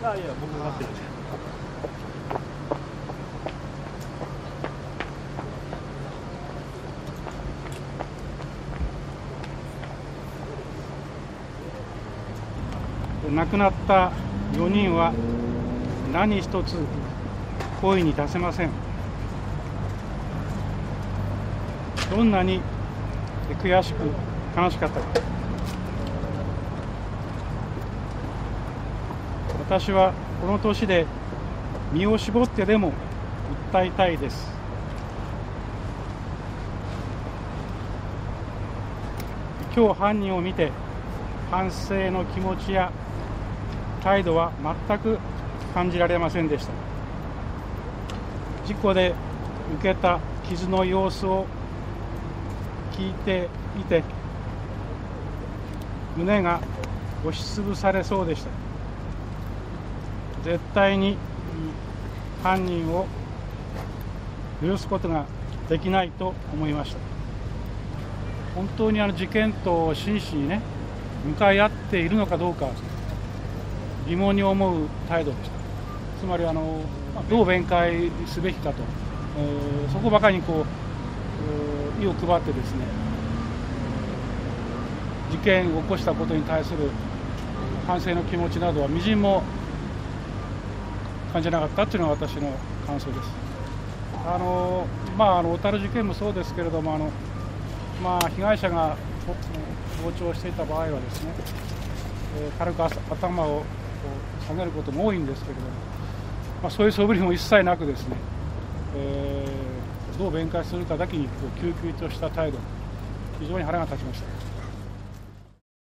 あいや僕が待ってるん亡くなった4人は何一つ声に出せません。どんなに悔しく悲しかったか。私はこの年で身を絞ってでも訴えたいです。今日犯人を見て反省の気持ちや態度は全く感じられませんでした。事故で受けた傷の様子を聞いていて胸が押しつぶされそうでした。絶対に犯人を許すことができないと思いました。本当にあの事件と真摯にね向かい合っているのかどうか疑問に思う態度でした。つまりあのどう弁解すべきかと、そこばかりにこう意を配ってですね事件を起こしたことに対する反省の気持ちなどはみじんも感じなかったというのが私の感想です。あのまあ、あの小樽事件もそうですけれどもあの、まあ、被害者が傍聴していた場合はですね、えー、軽く頭を下げることも多いんですけれども、まあ、そういう素振りも一切なくですね、えー、どう弁解するかだけにこう救急とした態度非常に腹が立ちました。